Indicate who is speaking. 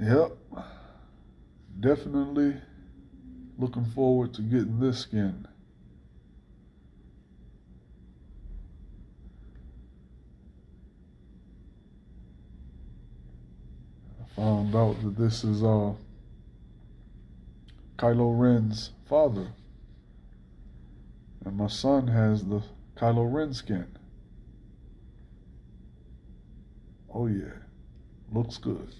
Speaker 1: Yep. Definitely looking forward to getting this skin. I found out that this is uh Kylo Ren's father. And my son has the Kylo Ren skin. Oh yeah. Looks good.